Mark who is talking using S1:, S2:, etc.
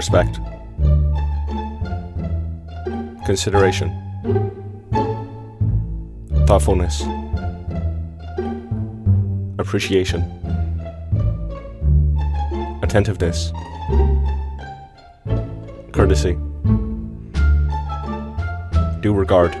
S1: respect, consideration, thoughtfulness, appreciation, attentiveness, courtesy, due regard.